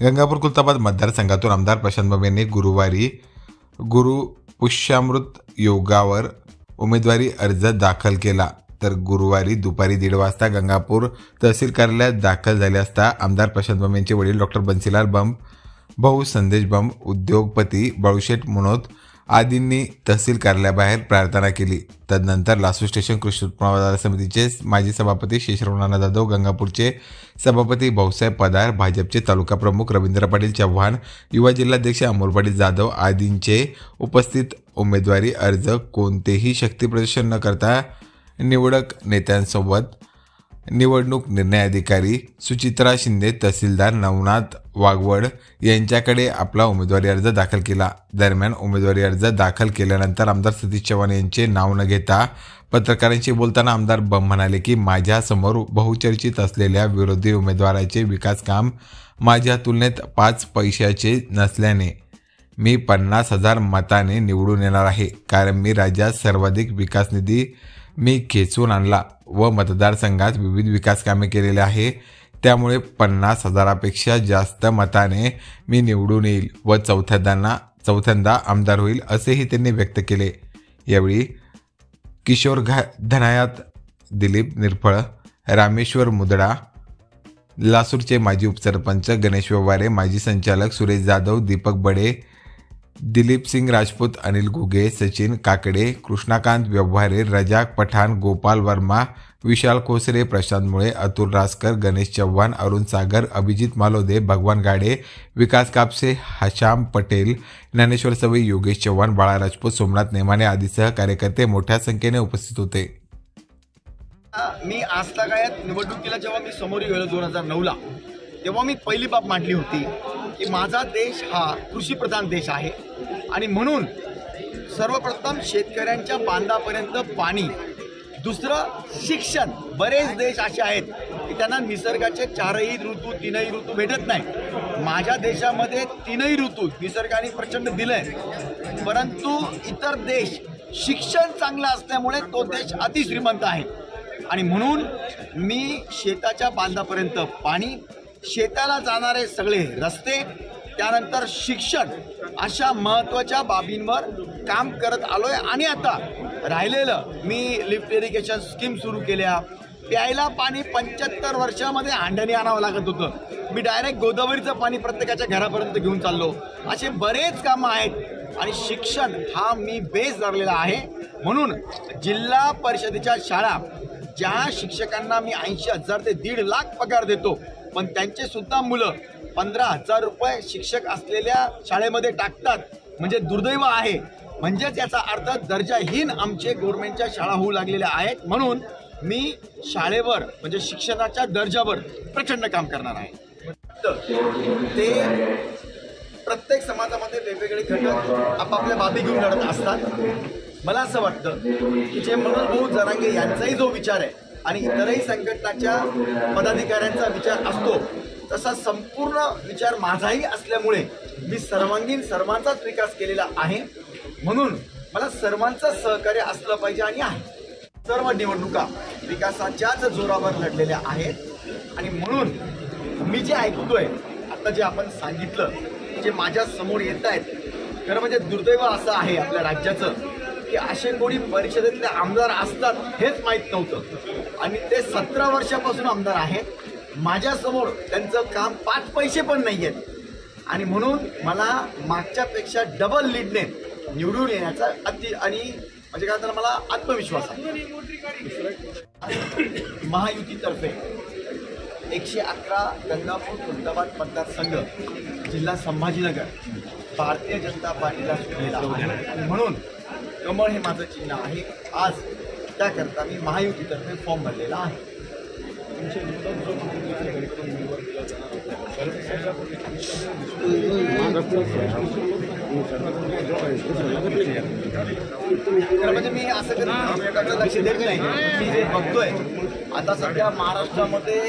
गंगापूर कुलताबाद मतदारसंघातून आमदार प्रशांत बंब यांनी गुरुवारी गुरु पुष्यामृत योगावर उमेदवारी अर्ज दाखल केला. तर गुरुवारी दुपारी दीड वाजता गंगापूर तहसील कार्यालयात दाखल झाले असता आमदार प्रशांत बंब यांचे वडील डॉक्टर बन्सीलाल बंब भाऊ संदेश बंब उद्योगपती बाळूशेठ मुनोत आदींनी तहसील कार्यालयाबाहेर प्रार्थना केली. तदनंतर लासू स्टेशन कृषी उत्पन्न बाजार समितीचे माजी सभापती शेषराव जाधव गंगापूरचे सभापती भाऊसाहेब पदार भाजपचे तालुका प्रमुख रवींद्र पाटील चव्हाण युवा जिल्हाध्यक्ष अमोल पाटील जाधव आदींचे उपस्थित उमेदवारी अर्ज कोणतेही शक्तीप्रदर्शन न करता निवडक नेत्यांसोबत निवडणूक निर्णय अधिकारी सुचित्रा शिंदे तहसीलदार नवनाथ वाघवड यांच्याकडे आपला उमेदवारी अर्ज दाखल केला. दरम्यान उमेदवारी अर्ज दाखल केल्यानंतर आमदार सतीश चव्हाण यांचे नाव न घेता पत्रकारांशी बोलताना आमदार बम म्हणाले की माझ्यासमोर बहुचर्चित असलेल्या विरोधी उमेदवाराचे विकास काम माझ्या तुलनेत पाच पैशाचे नसल्याने मी पन्नास हजार मताने निवडून येणार आहे. कारण मी राज्यात सर्वाधिक विकास निधी मी खेचून आणला व मतदारसंघात विविध विकास कामे केलेले आहे. त्यामुळे पन्नास हजारापेक्षा जास्त मताने मी निवडून येईल व चौथ्यांदा चौथ्यांदा आमदार होईल असेही त्यांनी व्यक्त केले. यावेळी किशोर घा धनायात दिलीप निरफळ रामेश्वर मुदडा लासूरचे माजी उपसरपंच गणेश व्यवहारे माजी संचालक सुरेश जाधव दीपक बडे दिलीप सिंग राजपूत अनिल घुगे सचिन काकडे कृष्णाकांत व्यवहारे रजाक पठाण गोपाल वर्मा विशाल खोसरे प्रशांत मुळे अतुल रासकर गणेश चव्हाण अरुण सागर अभिजित मालोदे भगवान गाडे विकास कापसे हशाम पटेल ज्ञानेश्वर सवई योगेश चव्हाण बाळा राजपूत सोमनाथ नेमाने आदीसह कार्यकर्ते मोठ्या संख्येने उपस्थित होते. मी आजतागायत निवडणुकीला जेव्हा मी समोर गेलो दोन हजार नऊला तेव्हा मी पहिली बाब मांडली होती की माझा देश हा कृषीप्रधान देश आहे आणि म्हणून सर्वप्रथम शेतकऱ्यांच्या बांधापर्यंत पाणी दुसरं शिक्षण. बरेच देश असे आहेत की त्यांना निसर्गाचे चारही ऋतू तीनही ऋतू भेटत नाही. माझ्या देशामध्ये तीनही ऋतू निसर्गाने प्रचंड दिलंय. परंतु इतर देश शिक्षण चांगलं असल्यामुळे तो देश अतिश्रीमंत आहे. आणि म्हणून मी शेताच्या बांधापर्यंत पाणी शेताला जाणारे सगळे रस्ते त्यानंतर शिक्षण अशा महत्त्वाच्या बाबींवर काम करत आलोय. आणि आता राहिलेलं मी लिफ्ट इरिगेशन स्कीम सुरू केल्या. प्यायला पाणी पंच्याहत्तर वर्षामध्ये हांड्याने आणावं लागत होतं. मी डायरेक्ट गोदावरीचं पाणी प्रत्येकाच्या घरापर्यंत घेऊन चाललो. असे बरेच कामं आहेत. आणि शिक्षण हा मी बेस धरलेला आहे. म्हणून जिल्हा परिषदेच्या शाळा ज्या शिक्षकांना मी ऐंशी हजार ते दीड लाख पगार देतो पण त्यांचे सुद्धा मुलं पंधरा हजार रुपये शिक्षक असलेल्या शाळेमध्ये टाकतात. म्हणजे दुर्दैव आहे. म्हणजेच याचा अर्थ दर्जाहीन आमचे गव्हर्नमेंटच्या शाळा होऊ लागलेल्या आहेत. म्हणून मी शाळेवर म्हणजे शिक्षणाच्या दर्जावर प्रचंड काम करणार आहे. ते प्रत्येक समाजामध्ये वेगवेगळे घटक आपापल्या बाबी घेऊन लढत असतात. मला असं वाटतं की जे मनोज भाऊ जरांगे यांचाही जो विचार आहे आणि इतरही संघटनाच्या पदाधिकाऱ्यांचा विचार असतो तसा संपूर्ण विचार माझाही असल्यामुळे मी सर्वांगीण सर्वांचाच विकास केलेला आहे. म्हणून मला सर्वांचं सहकार्य असलं पाहिजे आणि आहे. सर्व निवडणुका विकासाच्याच जोरावर लढलेल्या आहेत. आणि म्हणून मी जे ऐकतोय आता जे आपण सांगितलं जे माझ्यासमोर येत आहेत खरं म्हणजे दुर्दैव असं आहे आपल्या राज्याचं. की असे कोणी परिषदेतले आमदार असतात हेच माहीत नव्हतं. आणि ते सतरा वर्षापासून आमदार आहेत. माझ्यासमोर त्यांचं काम पाच पैसे पण नाही आहेत आणि म्हणून मला मागच्यापेक्षा डबल लीडने निवडून येण्याचा अति आणि म्हणजे काय तर मला आत्मविश्वास आहे. महायुतीतर्फे एकशे अकरा गंगापूर खुलताबाद मतदारसंघ जिल्हा संभाजीनगर भारतीय जनता पार्टीला सुटलेला आणि म्हणून कमळ हे माझं चिन्ह आहे. आज त्याकरता मी महायुतीतर्फे फॉर्म भरलेला आहे. म्हणजे मी असं कधी लक्ष देत नाही. मी जे बघतोय आता सध्या महाराष्ट्रामध्ये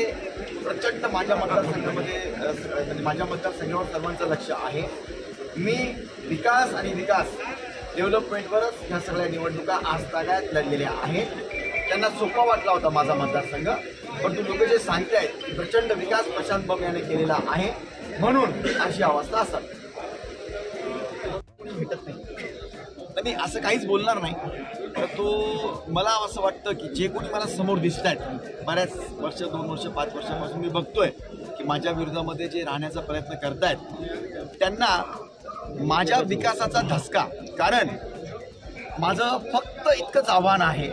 प्रचंड माझ्या मतदारसंघामध्ये म्हणजे माझ्या मतदारसंघावर सर्वांचं लक्ष आहे. मी विकास आणि विकास डेव्हलपमेंटवरच ह्या सगळ्या निवडणुका आज तागायत लढलेल्या आहेत. त्यांना सोपा वाटला होता माझा मतदारसंघ. परंतु लोक जे सांगतायत की प्रचंड विकास प्रशांत बम याने केलेला आहे म्हणून अशी अवस्था असतात भेटत नाही. तर मी असं काहीच बोलणार नाही. तर तो मला असं वाटतं की जे कोणी मला समोर दिसत आहेत बऱ्याच वर्ष दोन वर्ष पाच वर्षापासून मी बघतोय की माझ्या विरोधामध्ये जे राहण्याचा प्रयत्न करतायत त्यांना माझ्या विकासाचा धसका. कारण माझं फक्त इतकंच आव्हान आहे.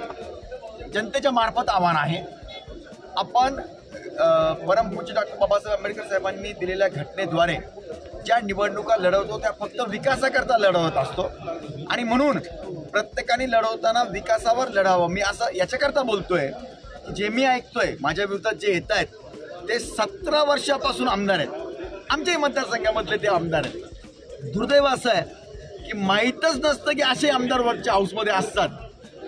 जनतेच्या मार्फत आव्हान आहे. आपण अ, परमपूज्य डॉक्टर बाबासाहेब आंबेडकर साहेबांनी दिलेल्या घटनेद्वारे ज्या निवडणुका लढवतो त्या फक्त विकासाकरता लढवत असतो. आणि म्हणून प्रत्येकाने लढवताना विकासावर लढावं. मी असं याच्याकरता बोलतोय आहे जे मी ऐकतोय माझ्या विरुद्ध जे येत आहेत ते सतरा वर्षापासून आमदार आहेत. आमच्याही मतदारसंघामधले ते आमदार आहेत. दुर्दैव असं आहे की माहीतच नसतं की असे आमदार वरच्या हाऊसमध्ये असतात.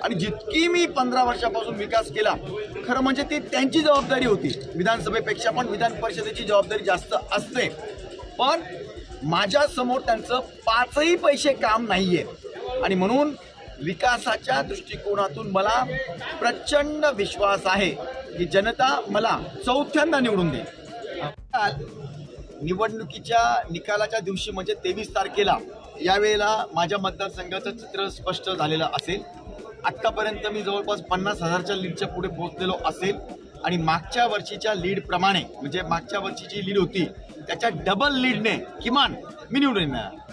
आणि जितकी मी पंधरा वर्षापासून विकास केला खरं म्हणजे ती त्यांची जबाबदारी होती. विधानसभेपेक्षा पण विधान परिषदेची जबाबदारी जास्त असते. पण माझ्यासमोर त्यांचं पाचही पैसे काम नाही आहे आणि म्हणून विकासाच्या दृष्टिकोनातून मला प्रचंड विश्वास आहे की जनता मला चौथ्यांदा निवडून देईल. निवडणुकीच्या निकालाच्या दिवशी म्हणजे तेवीस तारखेला यावेळेला माझ्या मतदारसंघाचं चित्र स्पष्ट झालेलं असेल. आत्तापर्यंत मी जवळपास पन्नास हजारच्या लीडच्या पुढे पोहोचलेलो असेल. आणि मागच्या वर्षीच्या लीडप्रमाणे म्हणजे मागच्या वर्षीची लीड होती त्याच्या डबल लीडने किमान मी निवडून येणार.